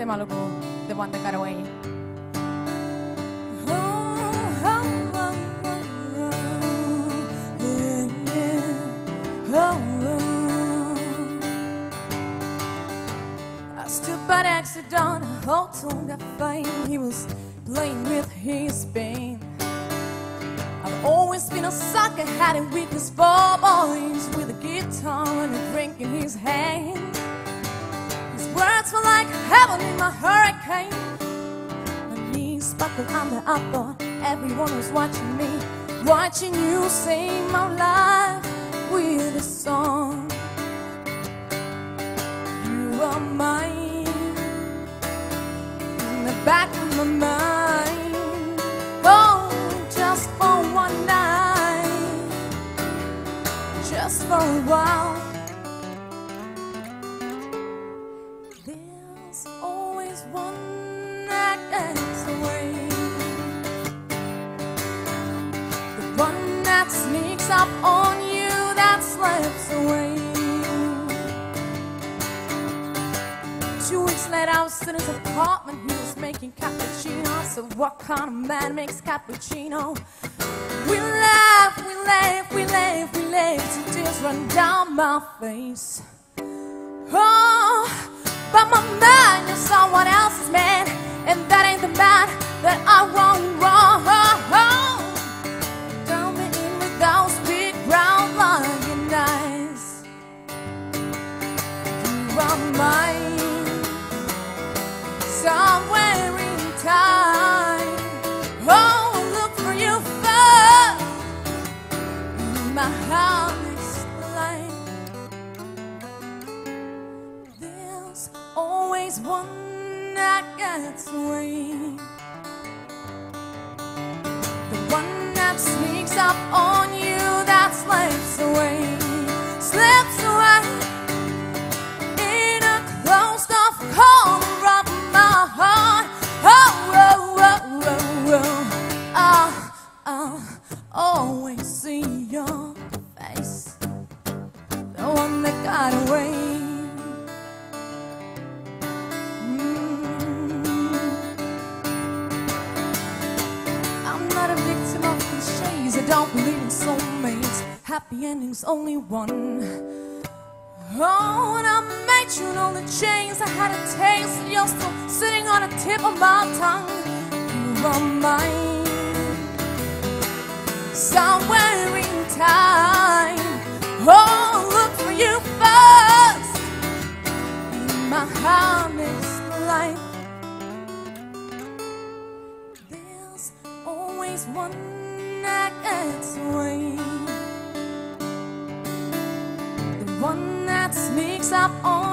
tema lagu The One That Got Away. I stood by accident, I hold on that flame. He was playing with his pain. I've always been a sucker, had a weakness for boys with a guitar and a drink in his hand. His words were heaven in my hurricane. My knees sparkled under, I thought everyone was watching me, watching you sing my life with a song. You are mine in the back of my mind. Oh, just for one night, just for a while. There's always one that gets away. The one that sneaks up on you, that slips away. Two weeks later, I was in his apartment. He was making cappuccino. Said, What kind of man makes cappuccino? We laugh, we laugh, we laugh, we laugh till tears run down my face. Oh, but my mind There's always one that gets away. The one that sneaks up on you, that slips away, slips away in a closed off corner of my heart. Oh, oh, oh, oh, oh. I, I always see I don't believe in soulmates. Happy endings, only one. Oh, and I made you know the chains I had a taste and you're still sitting on the tip of my tongue. You are mine. Somewhere in time. Oh, look for you first in my honest life. There's always one up on